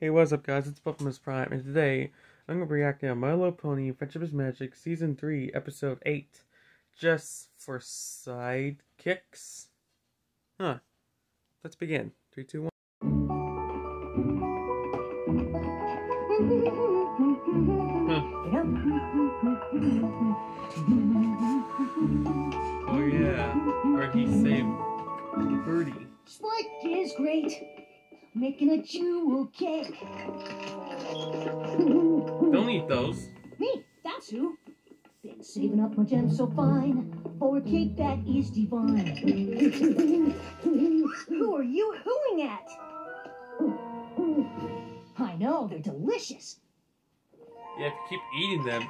Hey, what's up, guys? It's Bumblemus Prime, and today I'm gonna be reacting on My Little Pony Friendship is Magic Season 3, Episode 8. Just for sidekicks? Huh. Let's begin. 3, 2, 1. Oh, yeah. Where he saved Birdie. Split is great. Making a jewel cake. Don't eat those. Me, that's who. Been saving up my gems so fine for a cake that is divine. who are you hooing at? I know, they're delicious. Yeah, if you keep eating them,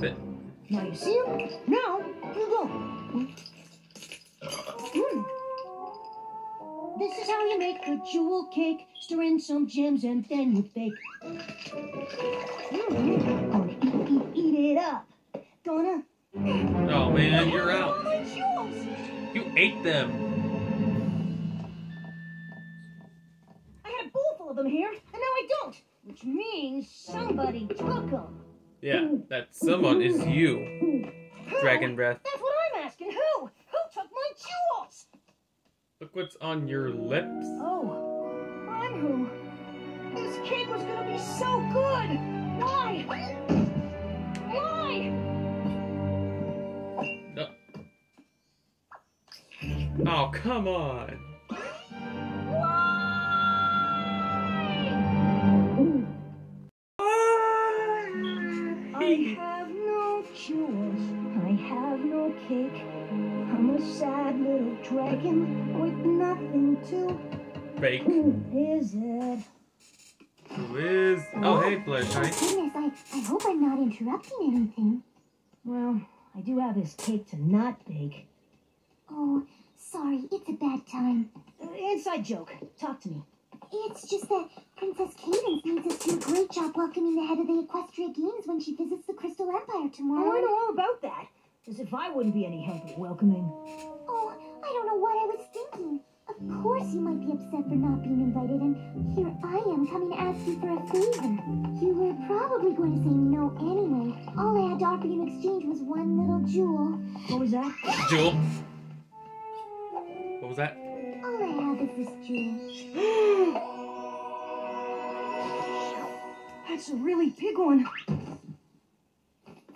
that Now you see them? Now you go. Mm. This is how you make a jewel cake. Stir in some gems and then you bake. Mm. Gonna eat, eat, eat it up. Gonna. Oh man, you're Oh, out. my jewels! You ate them. I had a bowl full of them here, and now I don't. Which means somebody took them. Yeah, that someone is you. Dragon breath. That's what I'm asking. Who? Who took my jewels? Look what's on your lips. Oh, I'm who? This cake was gonna be so good! Why? Why? No. Oh, come on. I have no jewels. I have no cake. I'm a sad little dragon with nothing to. Fake. Who is it? Who is? Oh, hey, Fluttershy. Goodness, I, I hope I'm not interrupting anything. Well, I do have this cake to not bake. Oh, sorry, it's a bad time. Uh, inside joke. Talk to me. It's just that Princess Cadence needs us to do a great job welcoming the head of the Equestria Games when she visits the Crystal Empire Oh, I tomorrow. know all about that. As if I wouldn't be any help at welcoming. Oh, I don't know what I was thinking. Of course you might be upset for not being invited, and here I am coming to ask you for a favor. You were probably going to say no anyway. All I had to offer you in exchange was one little jewel. What was that? Jewel. What was that? All I have is this jewel. That's a really big one.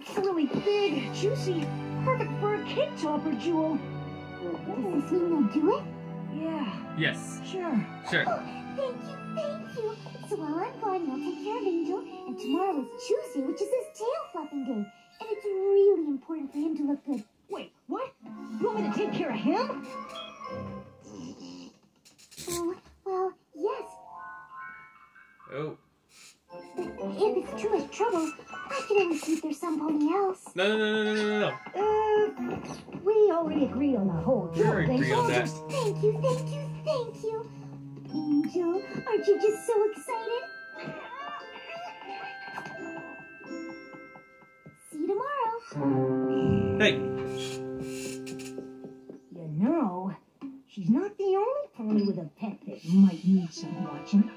It's Really big, juicy, perfect for a cake topper, Jewel. Does this mean you'll do it? Yeah, Yes. sure. Sure. Oh, thank you, thank you. So while I'm gone, you'll take care of Angel, and tomorrow is Tuesday, which is his tail fluffing day. And it's really important for him to look good. Wait, what? You want me to take care of him? Oh, well, yes, Oh. but if it's too much trouble, I can always see there's somebody else. No, no, no, no, no, no, no. Uh, we already agreed on the whole We Jewel already thing. agreed on that. Thank you, thank you, thank you. Angel, aren't you just so excited? See you tomorrow. Hey. You know, she's not the only pony with a pet that might need some watching.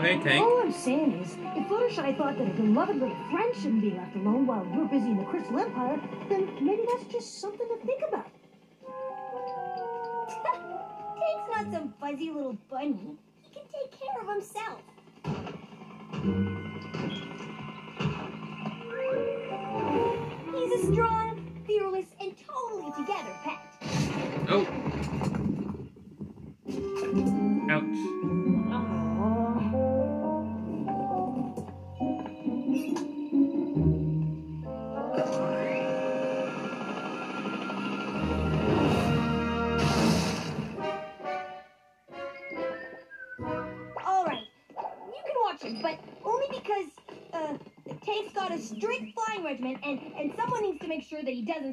Oh, hey, Tank. All I'm saying is, if Fluttershy thought that a beloved little friend shouldn't be left alone while you're busy in the Crystal Empire, then maybe that's just something to think about. Tank's not some fuzzy little bunny. He can take care of himself. He's a strong, fearless, and totally together pet. Oh. Ouch.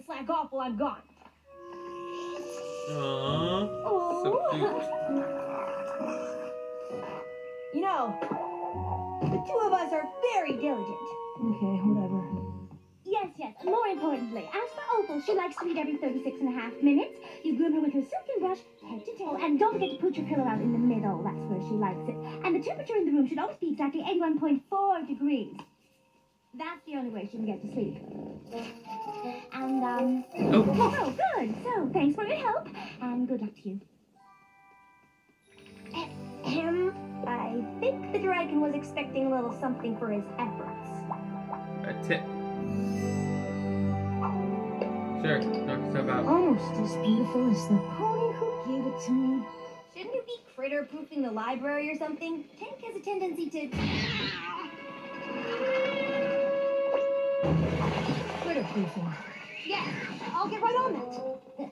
Sure that he doesn't slack off while I'm gone. Aww. Oh. So cute. You know, the two of us are very diligent. Okay, whatever. Yeah, Yes, yes. More importantly, as for Opal, she likes to eat every 36 and a half minutes. You groom her with her silken brush, head to toe, and don't forget to put your pillow out in the middle. That's where she likes it. And the temperature in the room should always be exactly 81.4 degrees. That's the only way she can get to sleep. And, um... Oh, Oh, good. So, thanks for your help, and good luck to you. Ahem. I think the dragon was expecting a little something for his efforts. a tip. Sure, knock yourself out. Almost as beautiful as the pony who gave it to me. Shouldn't you be critter proofing the library or something? Tank has a tendency to. Critter proofing. Yeah, I'll get right on that.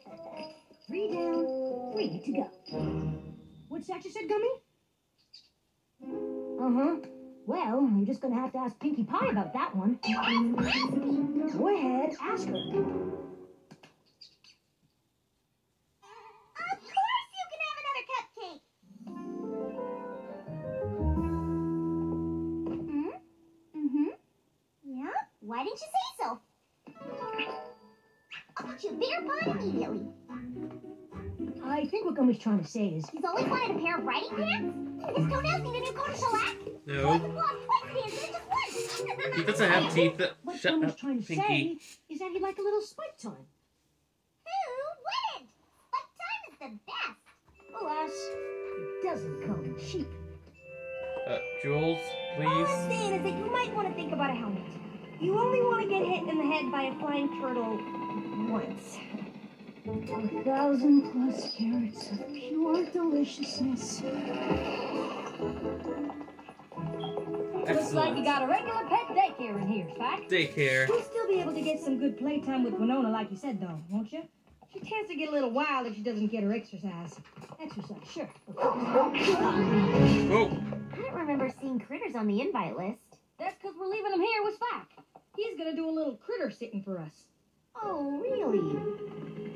Three down, three to go. What's that you said, Gummy? Uh-huh. Well, you're just gonna have to ask Pinkie Pie about that one. Go ahead, ask her. I think what Gummy's trying to say is, He's always wanted a pair of riding pants? His toenails need a new coat of shellac? No, Well, twice hands, just once. he doesn't have teeth. That, what shut Gummy's up, trying to Pinkie. say is that he'd like a little spike time. Who wouldn't? Like time is the best. Alas, it doesn't come cheap. Uh, Jules, please. All I'm please. saying is that you might want to think about a helmet. You only want to get hit in the head by a flying turtle once. A thousand plus carats of pure deliciousness. Looks like you got a regular pet daycare in here, Spike. Daycare. You'll still be able to get some good playtime with Winona, like you said, though, won't you? She tends to get a little wild if she doesn't get her exercise. Exercise, sure. Of. Oh, I don't remember seeing critters on the invite list. That's because we're leaving him here with Spike. He's gonna do a little critter sitting for us. Oh, really?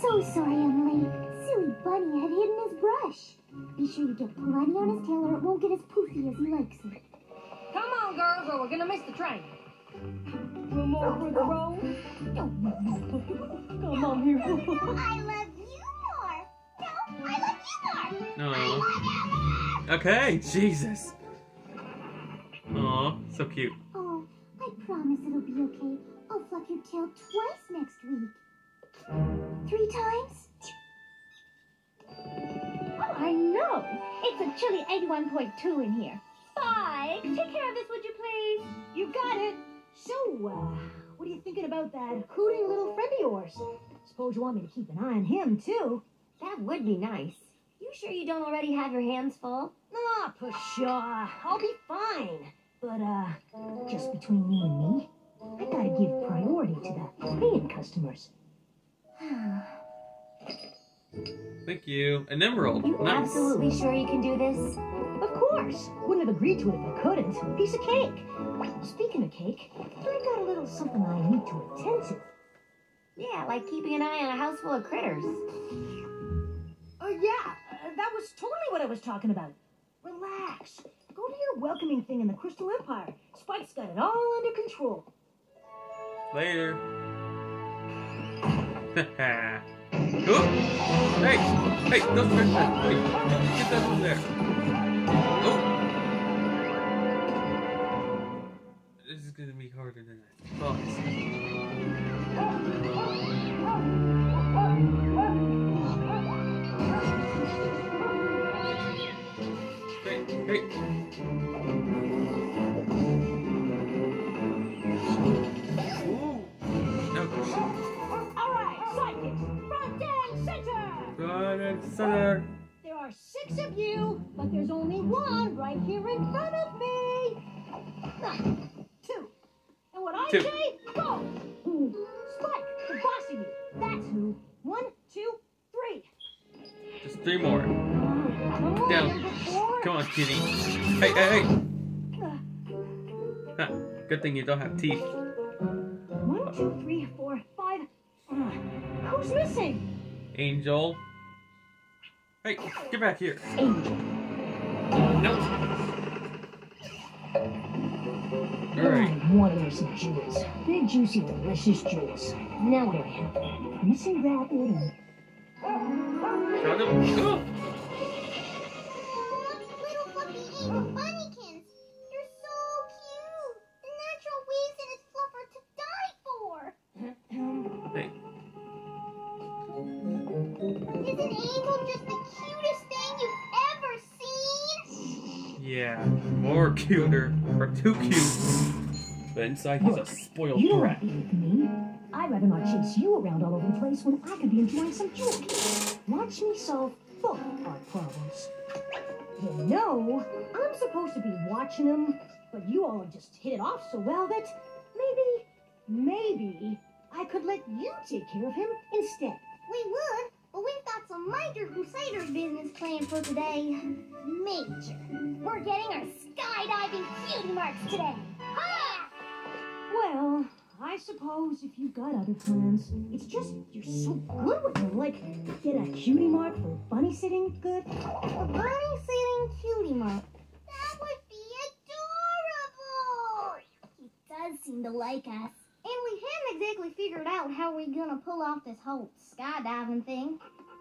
So sorry I'm late. Silly Bunny had hidden his brush. Be sure you get plenty on his tail or it won't get as poofy as he likes it. Come on, girls, or we're gonna miss the train. No more for the road. Come on here. I love you more. No, I love you more. no. I love you more. Okay, Jesus. Aw, so cute. Oh, I promise it'll be okay. I'll fluff your tail twice next week. Three times? Oh, I know. It's a chilly 81.2 in here. Spike, take care of this, would you please? You got it. So, uh, what are you thinking about that hooting little friend of yours? Suppose you want me to keep an eye on him, too. That would be nice. You sure you don't already have your hands full? Ah, pshaw. I'll be fine. But, uh, just between you and me, I gotta give priority to the paying customers. Thank you. An emerald. You Nice. absolutely sure you can do this? Of course. Wouldn't have agreed to it if I couldn't. A piece of cake. Speaking of cake, I got a little something I need to attend to. Yeah, like keeping an eye on a house full of critters. Oh, yeah. Uh, that was totally what I was talking about. Relax. Go to your welcoming thing in the Crystal Empire. Spike's got it all under control. Later. oh, hey, hey, don't touch that. Hey, get that from but there's only one right here in front of me. Ah, two. And what I Two. say, go. Spike, the boss of you. That's who. One, two, three. Just three more. Come on, Down. Come on, kitty. Hey, hey, hey. Huh. Good thing you don't have teeth. One, two, three, four, five. Uh, who's missing? Angel. Hey, get back here. Angel. Nope. Alright. One oh, of some jewels. Big, juicy, delicious jewels. Now what do I have? Missing that little. Shut up. Cuter. Or too cute. But inside he's a spoiled You don't brat. want to be with me. I'd rather not chase you around all over the place when I could be enjoying some jewelry. Watch me solve both our problems. You know, I'm supposed to be watching them, but you all have just hit it off so well that maybe, maybe I could let you take care of him instead. We would, some major Crusader business planned for today. Major. We're getting our skydiving cutie marks today. Ha! Well, I suppose if you've got other plans, it's just you're so good with them. Like, get a cutie mark for bunny sitting good. A bunny sitting cutie mark. That would be adorable. He does seem to like us. And we haven't exactly figured out how we're gonna pull off this whole skydiving thing.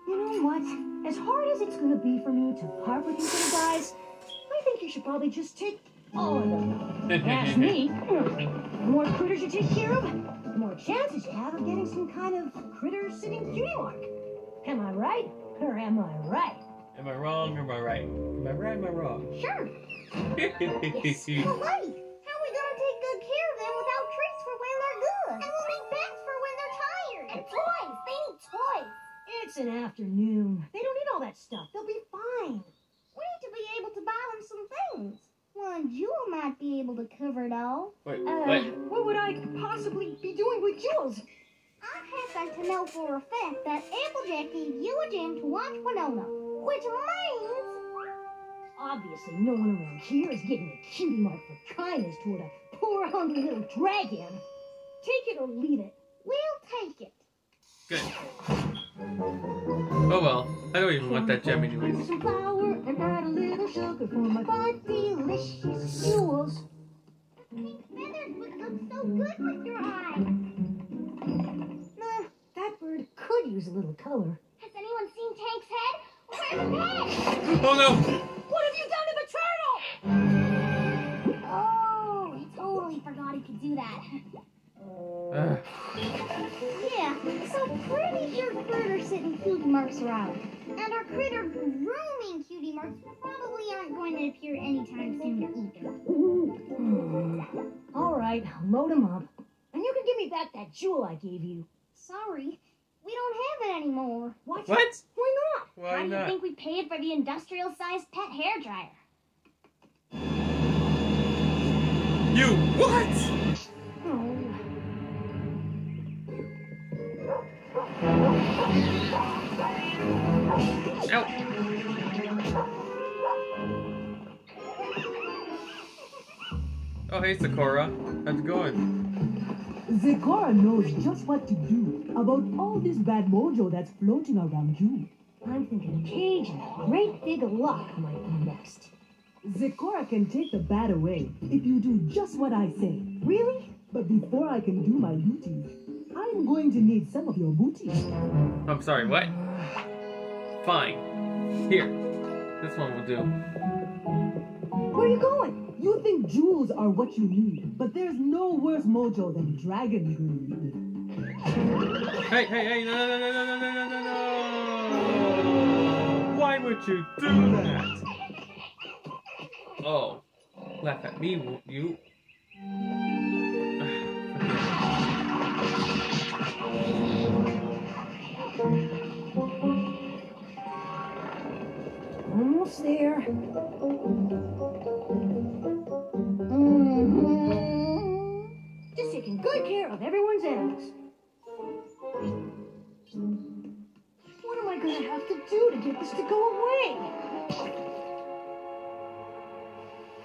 You know what? As hard as it's gonna be for me to part with these little guys, I think you should probably just take all of them. Ask me. The more critters you take care of, the more chances you have of getting some kind of critter sitting cutie mark. Am I right? Or am I right? Am I wrong or am I right? Am I right or am I wrong? Sure. Yes. But wait, an afternoon. They don't need all that stuff. They'll be fine. We need to be able to buy them some things. One jewel might be able to cover it all. Wait, Uh, wait. what would I possibly be doing with jewels? I happen to know for a fact that Applejack gave you a gem to watch Winona, which means Obviously, no one around here is getting a cutie mark for kindness toward a poor, hungry little dragon. Take it or leave it. we'll take it. Good. Oh well. I don't even want that gem anyways. Some flour and add a little sugar for my five delicious jewels. Pink feathers would look so good with your eye. Nah, that bird could use a little color. Has anyone seen Tank's head? Where's his head? Oh no! What have you done to the turtle? Oh, he totally forgot he could do that. Ugh. Yeah, so pretty sure critter sitting cutie marks around. And our critter grooming cutie marks probably aren't going to appear anytime soon either. Hmm. All right, load them up. And you can give me back that jewel I gave you. Sorry, we don't have it anymore. What? What? Why not? Why How do you think we paid for the industrial sized pet hair dryer? You what? Ow. Oh hey Zecora. How's it going? Zecora knows just what to do about all this bad mojo that's floating around you. I'm thinking a cage and a great big lock might be next. Zecora can take the bad away if you do just what I say. Really? But before I can do my duty, I'm going to need some of your booty. I'm sorry, what? Fine. Here. This one will do. Where are you going? You think jewels are what you need, but there's no worse mojo than dragon greed. Hey, hey, hey, no, no, no, no, no, no, no, no, no! Why would you do that? Oh. Laugh at me, won't you? Almost there. Mm-hmm. Just taking good care of everyone's animals. What am I gonna have to do to get this to go away?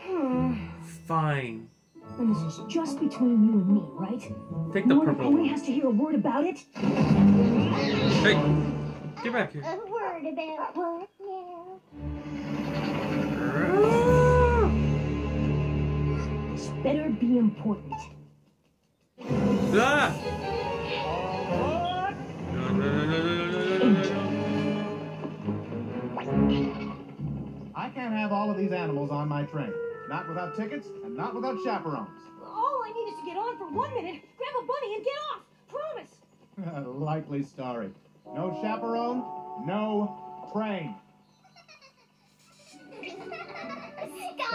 Hmm. Fine. And this is just between you and me, right? Take the no one purple only one. has to hear a word about it. Hey! Get back here. A word about what better be important. Ah! I can't have all of these animals on my train. Not without tickets and not without chaperones. All I need is to get on for one minute, grab a bunny, and get off. Promise. Likely story. No chaperone, no train.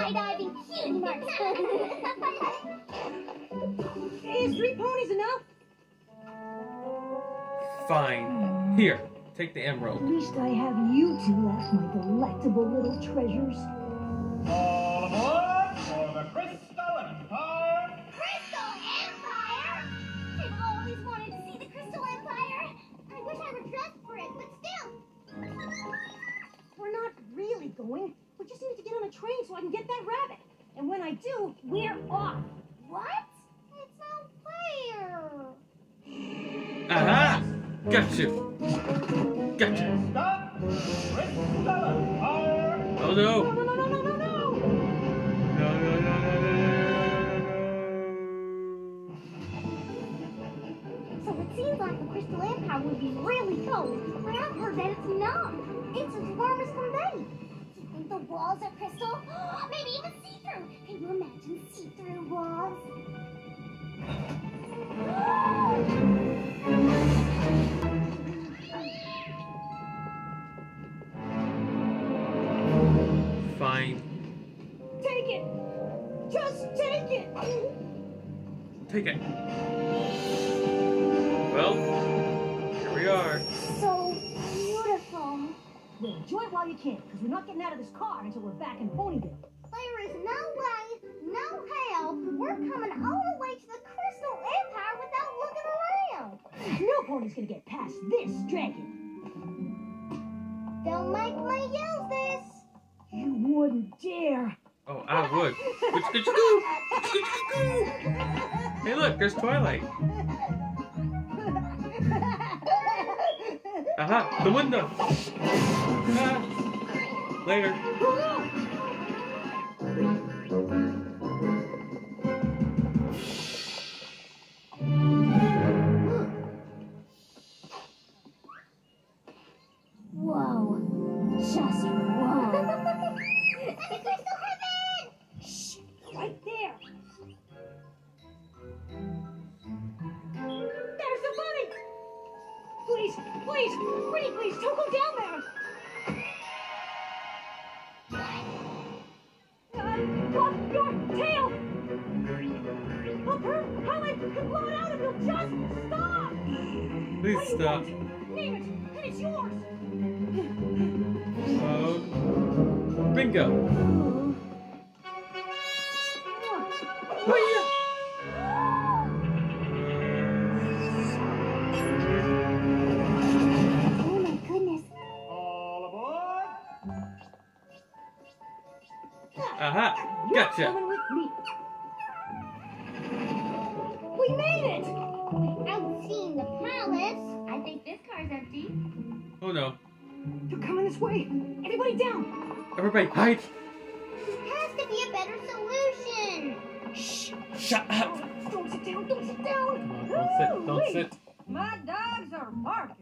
Skydiving cutie marks. Is three ponies enough? Fine. Here, take the emerald. At least I have you two as my delectable little treasures. You. Got you. Stop! Oh No, no. no, no, no, no, no, no! No, no, no, no, no, no, no, So it seems like the Crystal Empire would be really cold, but I've heard that it's not. It's as warm as can be. Do you think the walls are crystal? Maybe even see-through. Can you imagine see-through walls? Take it. Well, here we are. So beautiful. Well, enjoy it while you can, because we're not getting out of this car until we're back in Ponyville. There is no way, no how, we're coming all the way to the Crystal Empire without looking around. No pony's gonna get past this dragon. Don't make me use this. You wouldn't dare. Oh, I would. Hey, look, there's Twilight. Aha, the window. Ah. Later. Bingo. Sit. Don't Ooh-wee. sit. My dogs are barking.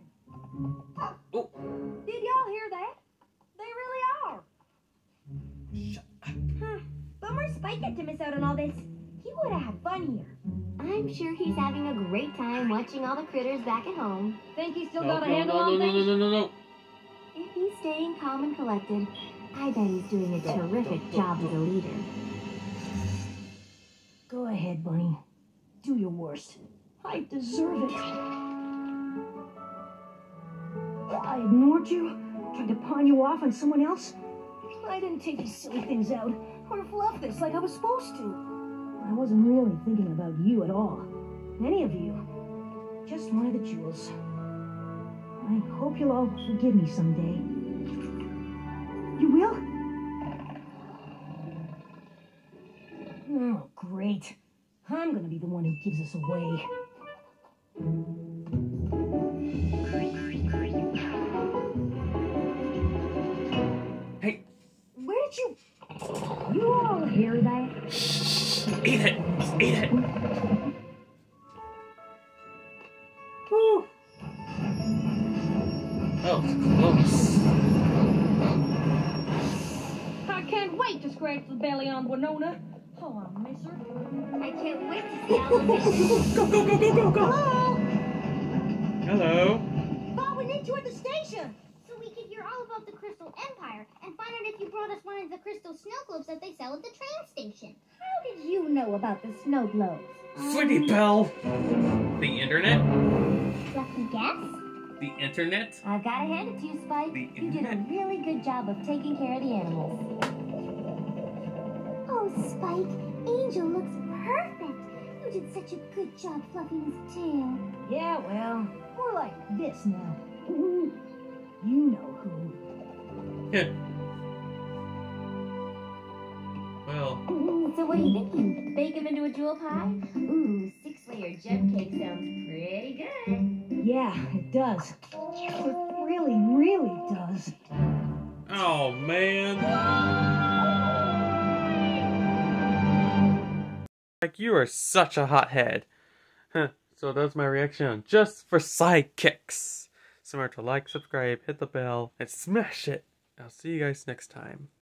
Oh. Did y'all hear that? They really are. Shut up. Huh. Bummer Spike got to miss out on all this. He would have had fun here. I'm sure he's having a great time watching all the critters back at home. Think he still No, got a no, handle no, on no, no, things? no, no, no. If he's staying calm and collected, I bet he's doing a terrific job as a leader. Go ahead, Bunny. Do your worst. I deserve it. I ignored you, tried to pawn you off on someone else. I didn't take these silly things out or fluff this like I was supposed to. I wasn't really thinking about you at all. Any of you. Just one of the jewels. I hope you'll all forgive me someday. You will? Oh, great. I'm gonna be the one who gives us away. Oh, close. I can't wait to scratch the belly on Winona. Oh, I miss her. I can't wait to see all of this. Go, go, go, go, go, go! Hello? Hello. Bob, we need you at the station. So we could hear all about the Crystal Empire and find out if you brought us one of the crystal snow globes that they sell at the train station. How did you know about the snow globes? Sweetie um, Belle. The internet? Lucky guess? The internet? I've got to hand it to you, Spike. The You did a really good job of taking care of the animals. Oh, Spike, Angel looks perfect. You did such a good job fluffing his tail. Yeah, well, more like this now. You know who. Yeah. well, So what are you thinking? Bake him into a jewel pie? Ooh, six-layer gem cake sounds pretty good. Yeah, it does. It really, really does. oh man. Like you are such a hothead. Huh, so that's my reaction on just for sidekicks. Remember to like, subscribe, hit the bell, and smash it. I'll see you guys next time.